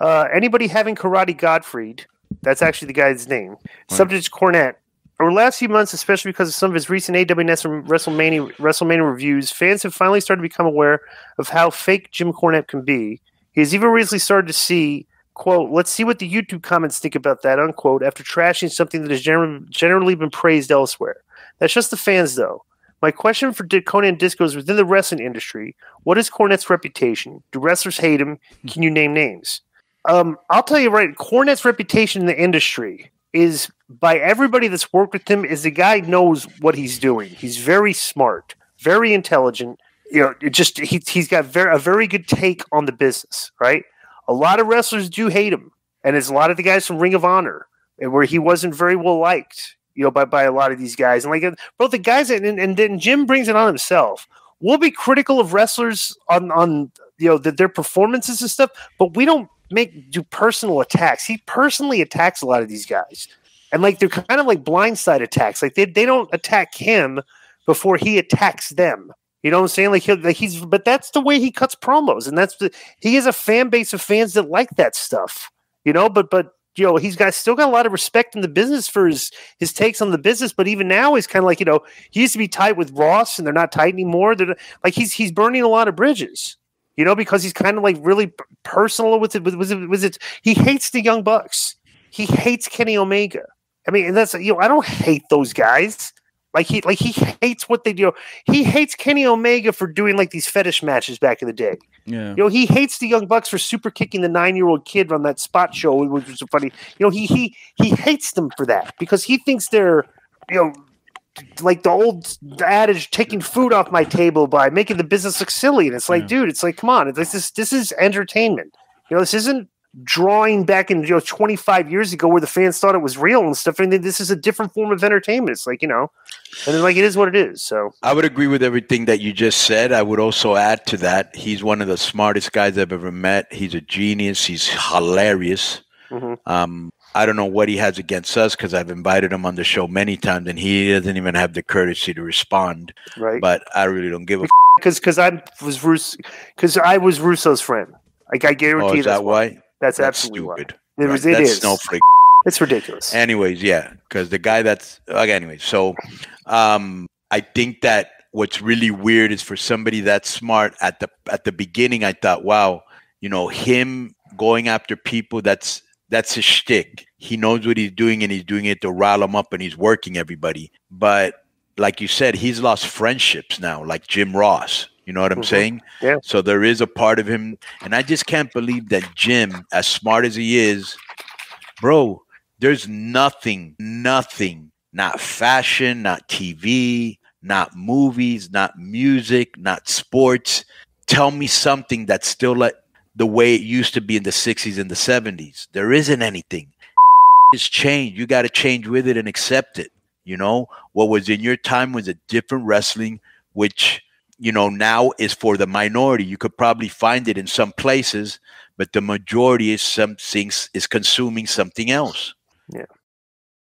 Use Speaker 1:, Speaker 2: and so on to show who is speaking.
Speaker 1: Uh, anybody having Karate Godfried, that's actually the guy's name. Right. Subject Cornette. Over the last few months, especially because of some of his recent AEWs and WrestleMania, WrestleMania reviews, fans have finally started to become aware of how fake Jim Cornette can be. He has even recently started to see, quote, let's see what the YouTube comments think about that, unquote, after trashing something that has generally, generally been praised elsewhere. That's just the fans, though. My question for Konnan Disco is within the wrestling industry, what is Cornette's reputation? Do wrestlers hate him? Can you name names? Um, I'll tell you right, Cornette's reputation in the industry is by everybody that's worked with him is the guy knows what he's doing. He's very smart, very intelligent. You know, it just he he's got very a very good take on the business, right? A lot of wrestlers do hate him, and there's a lot of the guys from Ring of Honor, and where he wasn't very well liked you know, by, by a lot of these guys. And like both the guys and, and then Jim brings it on himself. We'll be critical of wrestlers on on you know the, their performances and stuff, but we don't make do personal attacks. He personally attacks a lot of these guys. And like they're kind of like blindside attacks. Like they, they don't attack him before he attacks them. You know what I'm saying? Like, he, like he's, but that's the way he cuts promos, and that's the he has a fan base of fans that like that stuff. You know, but but you know he's got still got a lot of respect in the business for his his takes on the business but even now he's kind of like you know he used to be tight with ross and they're not tight anymore they're like he's he's burning a lot of bridges you know because he's kind of like really personal with it with, with, with it he hates the young bucks he hates kenny omega i mean and that's you know i don't hate those guys like he like he hates what they do. He hates Kenny Omega for doing like these fetish matches back in the day. Yeah. You know, he hates the Young Bucks for super kicking the nine year old kid on that spot show, which was so funny. You know, he he he hates them for that because he thinks they're you know like the old adage taking food off my table by making the business look silly. And it's like, yeah. dude, it's like, come on, this is this is entertainment. You know, this isn't drawing back in you know 25 years ago where the fans thought it was real and stuff and this is a different form of entertainment it's like you know and then like it is what it is so
Speaker 2: i would agree with everything that you just said i would also add to that he's one of the smartest guys i've ever met he's a genius he's hilarious mm-hmm. um, i don't know what he has against us because i've invited him on the show many times and he doesn't even have the courtesy to respond right but i really don't give a
Speaker 1: because because i was Russo because i was russo's friend like i guarantee
Speaker 2: oh, is that why
Speaker 1: that's, that's absolutely stupid. It, was, it
Speaker 2: that's
Speaker 1: is.
Speaker 2: snowflake.
Speaker 1: It's ridiculous.
Speaker 2: Anyways, yeah, because the guy that's okay. Anyway, so um, I think that what's really weird is for somebody that smart at the at the beginning. I thought, wow, you know, him going after people. That's that's his shtick. He knows what he's doing, and he's doing it to rile them up, and he's working everybody. But like you said, he's lost friendships now, like Jim Ross. You know what I'm mm-hmm. saying?
Speaker 1: Yeah.
Speaker 2: So there is a part of him, and I just can't believe that Jim, as smart as he is, bro, there's nothing, nothing, not fashion, not TV, not movies, not music, not sports. Tell me something that's still like the way it used to be in the 60s and the 70s. There isn't anything. It's changed. You got to change with it and accept it. You know, what was in your time was a different wrestling, which you know now is for the minority you could probably find it in some places but the majority is some things is consuming something else
Speaker 1: yeah